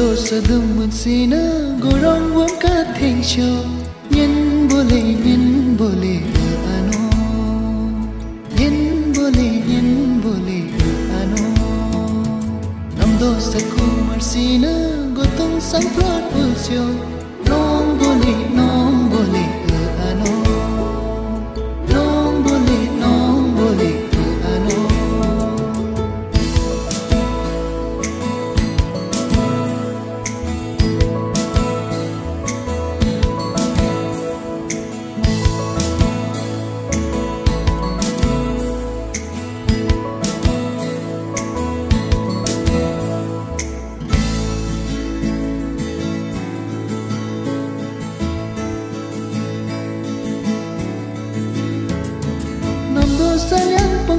do sa dum mun sina gorong wam ka theng sho yen bole yen bole ano yen bole yen bole ano nam do namdo sakku marsina gotong sang prat ulsyo cho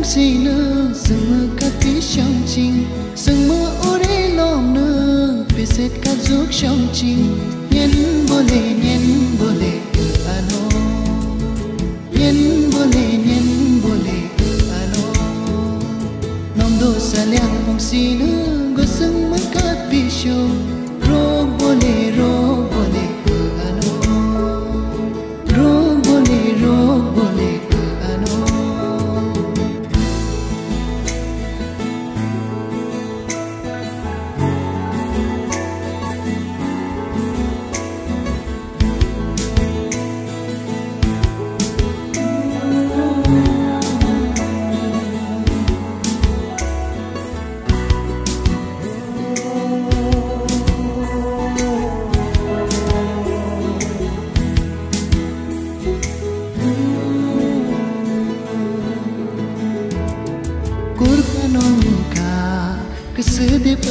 nam si nơ rừng mơ ca tí trong trình rừng mơ ô đế lò nơ về sét ca giúp trong trình nhân bồ lê nhân bồ lê ano nhân bồ lê nhân bồ lê ano nom đô sa leng hong si nơ gò sưng mơ ca vi show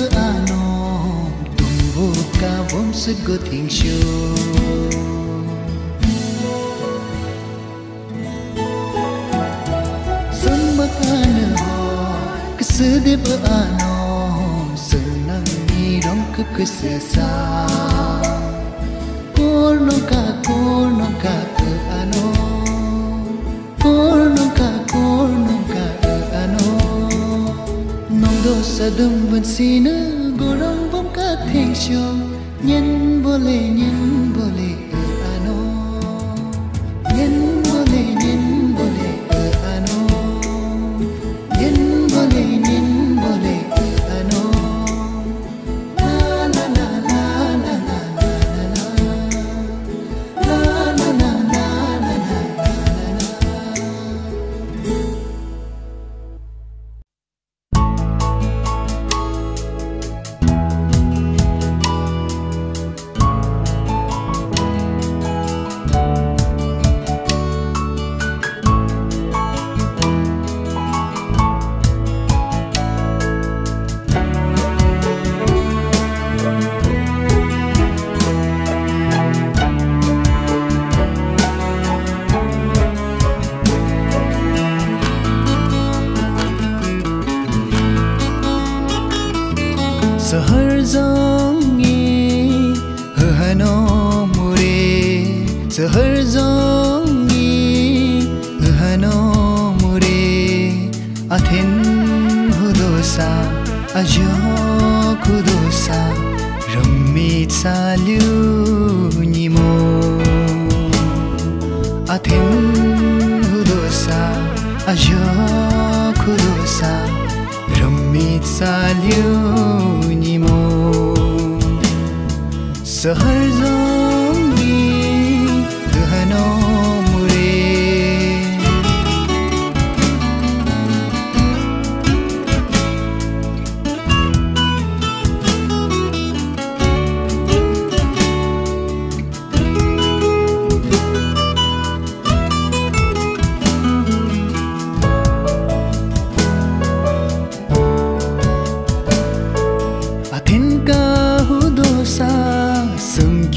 sa ano Tungho ka bom sagot hingsyo San ba ka na ho Kasudi ba ano Sanang nirong kakusasa Korno ka korno ka ka ano Korno ka korno dum vân si na gorang bom ka theng cho nhân bo le nhân bo le सहर जंगी हनो मुरे सहर जंगी हनो मुरे अथेन हुदोसा अजो खुदोसा रम्मी चाल्यु निमो अथेन हुदोसा अजो खुदोसा میتسلیونیم سهر زاد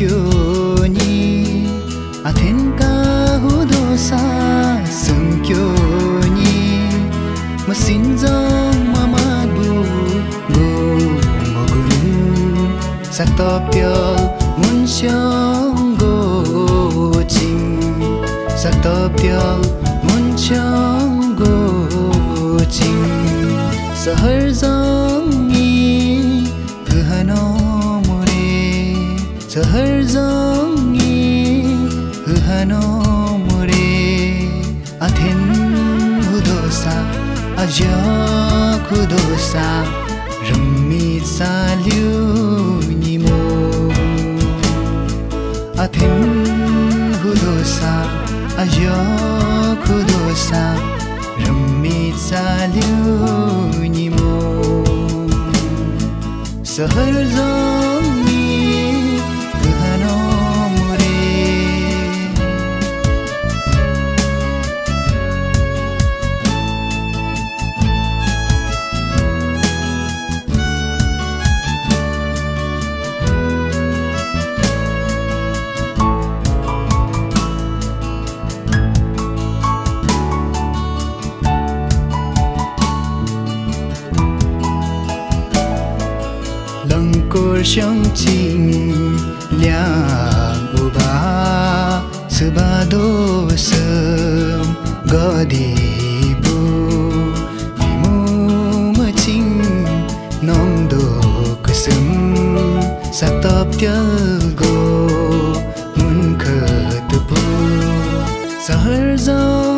境にあ天下ほどさ寸境にま心臓ままぶごもぐんさとぴょむんしょんごちんさとぴょむんしょんごちんさはるぞん dosa Rumit salyu nimo Athin hudosa Ayo kudosa Rumit salyu nimo Sahar zon lăng cô liang u ba sư ba đô sớm gõ đi bu vì mu mơ chinh nong đồ cơ sớm sa tập tiêu go mun khờ tu bu sa hở gió